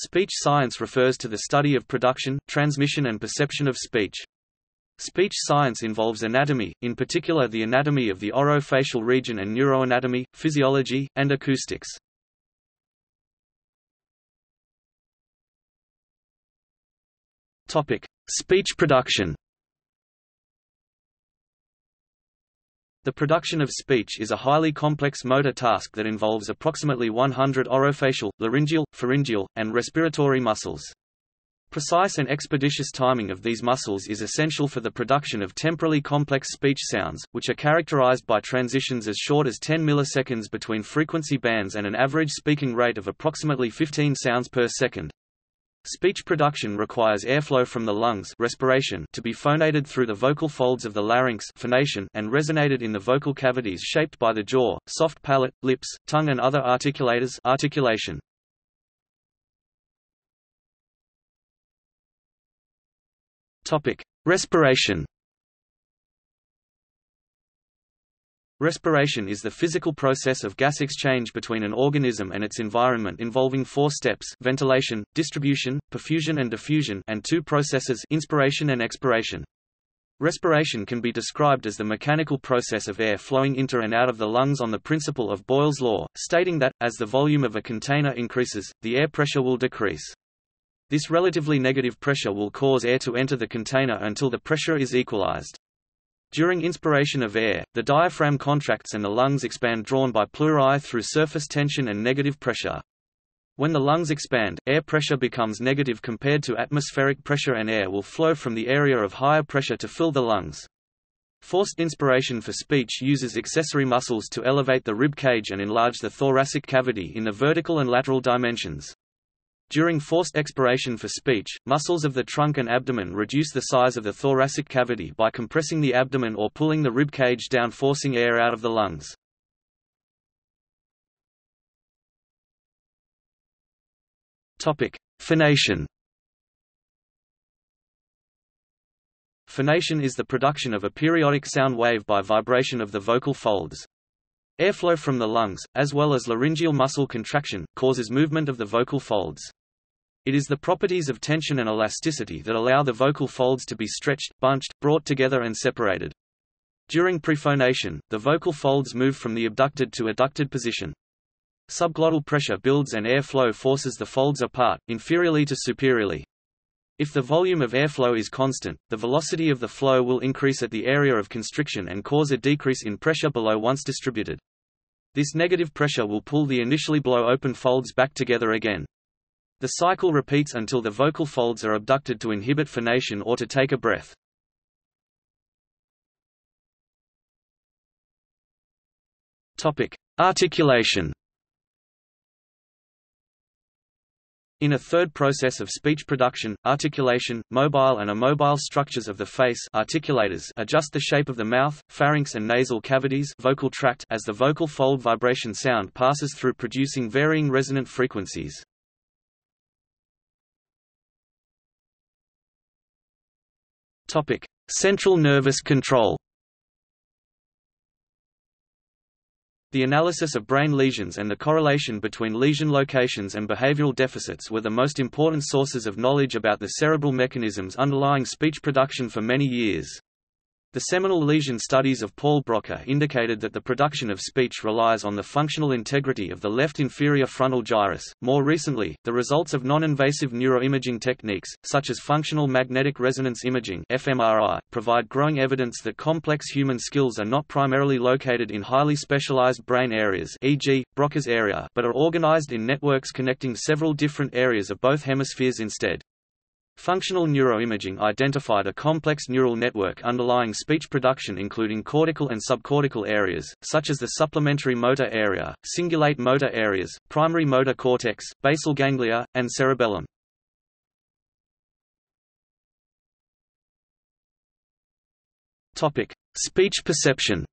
Speech science refers to the study of production, transmission and perception of speech. Speech science involves anatomy, in particular the anatomy of the orofacial region and neuroanatomy, physiology, and acoustics. Topic: Speech production. The production of speech is a highly complex motor task that involves approximately 100 orofacial, laryngeal, pharyngeal, and respiratory muscles. Precise and expeditious timing of these muscles is essential for the production of temporally complex speech sounds, which are characterized by transitions as short as 10 milliseconds between frequency bands and an average speaking rate of approximately 15 sounds per second. Speech production requires airflow from the lungs respiration to be phonated through the vocal folds of the larynx phonation and resonated in the vocal cavities shaped by the jaw, soft palate, lips, tongue and other articulators articulation. Topic: Respiration Respiration is the physical process of gas exchange between an organism and its environment involving four steps ventilation, distribution, perfusion and diffusion and two processes inspiration and expiration. Respiration can be described as the mechanical process of air flowing into and out of the lungs on the principle of Boyle's law, stating that, as the volume of a container increases, the air pressure will decrease. This relatively negative pressure will cause air to enter the container until the pressure is equalized. During inspiration of air, the diaphragm contracts and the lungs expand drawn by pleurae through surface tension and negative pressure. When the lungs expand, air pressure becomes negative compared to atmospheric pressure and air will flow from the area of higher pressure to fill the lungs. Forced inspiration for speech uses accessory muscles to elevate the rib cage and enlarge the thoracic cavity in the vertical and lateral dimensions. During forced expiration for speech, muscles of the trunk and abdomen reduce the size of the thoracic cavity by compressing the abdomen or pulling the rib cage down forcing air out of the lungs. Phonation Phonation is the production of a periodic sound wave by vibration of the vocal folds. Airflow from the lungs, as well as laryngeal muscle contraction, causes movement of the vocal folds. It is the properties of tension and elasticity that allow the vocal folds to be stretched, bunched, brought together and separated. During prephonation, the vocal folds move from the abducted to adducted position. Subglottal pressure builds and air flow forces the folds apart, inferiorly to superiorly. If the volume of airflow is constant, the velocity of the flow will increase at the area of constriction and cause a decrease in pressure below once distributed. This negative pressure will pull the initially blow open folds back together again. The cycle repeats until the vocal folds are abducted to inhibit phonation or to take a breath. Topic: Articulation In a third process of speech production, articulation, mobile and immobile structures of the face articulators adjust the shape of the mouth, pharynx and nasal cavities vocal tract as the vocal fold vibration sound passes through producing varying resonant frequencies. Central nervous control The analysis of brain lesions and the correlation between lesion locations and behavioral deficits were the most important sources of knowledge about the cerebral mechanisms underlying speech production for many years. The seminal lesion studies of Paul Broca indicated that the production of speech relies on the functional integrity of the left inferior frontal gyrus. More recently, the results of non-invasive neuroimaging techniques, such as functional magnetic resonance imaging (fMRI), provide growing evidence that complex human skills are not primarily located in highly specialized brain areas, e.g., Broca's area, but are organized in networks connecting several different areas of both hemispheres instead. Functional neuroimaging identified a complex neural network underlying speech production including cortical and subcortical areas, such as the supplementary motor area, cingulate motor areas, primary motor cortex, basal ganglia, and cerebellum. Speech perception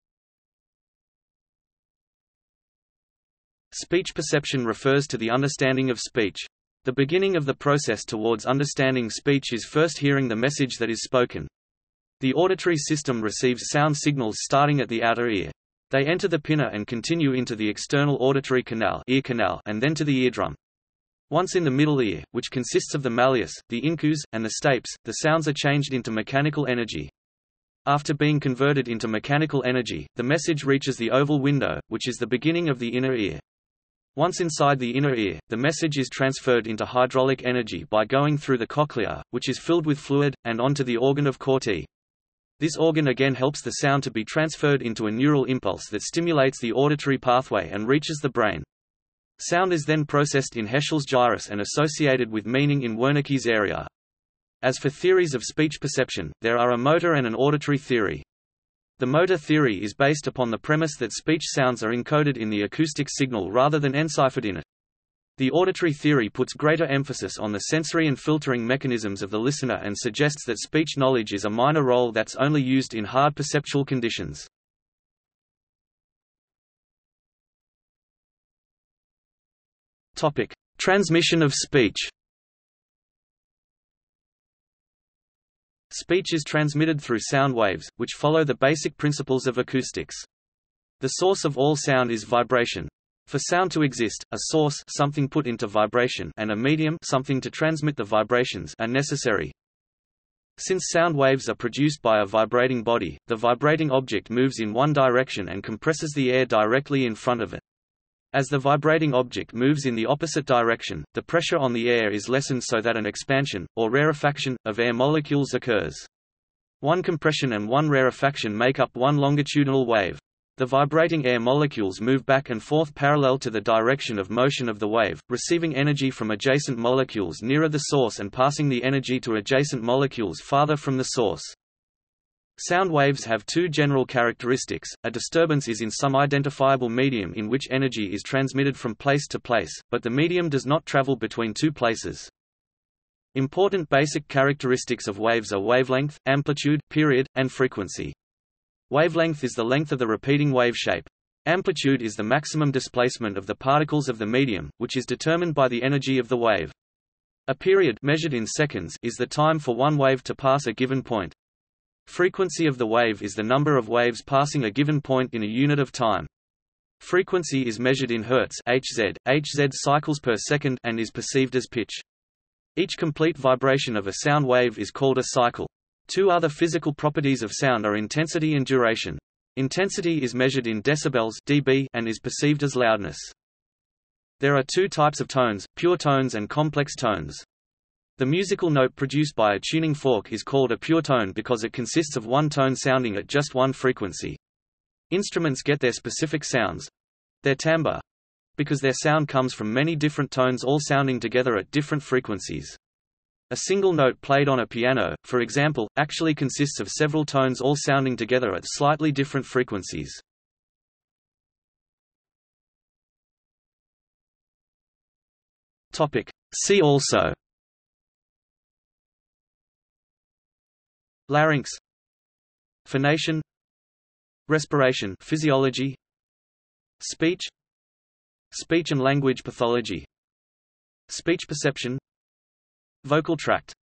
Speech perception refers to the understanding of speech. The beginning of the process towards understanding speech is first hearing the message that is spoken. The auditory system receives sound signals starting at the outer ear. They enter the pinna and continue into the external auditory canal, ear canal and then to the eardrum. Once in the middle ear, which consists of the malleus, the incus, and the stapes, the sounds are changed into mechanical energy. After being converted into mechanical energy, the message reaches the oval window, which is the beginning of the inner ear. Once inside the inner ear, the message is transferred into hydraulic energy by going through the cochlea, which is filled with fluid, and onto the organ of Corti. This organ again helps the sound to be transferred into a neural impulse that stimulates the auditory pathway and reaches the brain. Sound is then processed in Heschl's gyrus and associated with meaning in Wernicke's area. As for theories of speech perception, there are a motor and an auditory theory. The motor theory is based upon the premise that speech sounds are encoded in the acoustic signal rather than enciphered in it. The auditory theory puts greater emphasis on the sensory and filtering mechanisms of the listener and suggests that speech knowledge is a minor role that's only used in hard perceptual conditions. Topic: Transmission of speech. Speech is transmitted through sound waves, which follow the basic principles of acoustics. The source of all sound is vibration. For sound to exist, a source something put into vibration and a medium something to transmit the vibrations are necessary. Since sound waves are produced by a vibrating body, the vibrating object moves in one direction and compresses the air directly in front of it. As the vibrating object moves in the opposite direction, the pressure on the air is lessened so that an expansion, or rarefaction, of air molecules occurs. One compression and one rarefaction make up one longitudinal wave. The vibrating air molecules move back and forth parallel to the direction of motion of the wave, receiving energy from adjacent molecules nearer the source and passing the energy to adjacent molecules farther from the source. Sound waves have two general characteristics, a disturbance is in some identifiable medium in which energy is transmitted from place to place, but the medium does not travel between two places. Important basic characteristics of waves are wavelength, amplitude, period, and frequency. Wavelength is the length of the repeating wave shape. Amplitude is the maximum displacement of the particles of the medium, which is determined by the energy of the wave. A period measured in seconds is the time for one wave to pass a given point. Frequency of the wave is the number of waves passing a given point in a unit of time. Frequency is measured in hertz Hz, Hz cycles per second and is perceived as pitch. Each complete vibration of a sound wave is called a cycle. Two other physical properties of sound are intensity and duration. Intensity is measured in decibels dB and is perceived as loudness. There are two types of tones, pure tones and complex tones. The musical note produced by a tuning fork is called a pure tone because it consists of one tone sounding at just one frequency. Instruments get their specific sounds—their timbre, because their sound comes from many different tones all sounding together at different frequencies. A single note played on a piano, for example, actually consists of several tones all sounding together at slightly different frequencies. See also Larynx Phonation Respiration physiology Speech Speech and language pathology Speech perception Vocal tract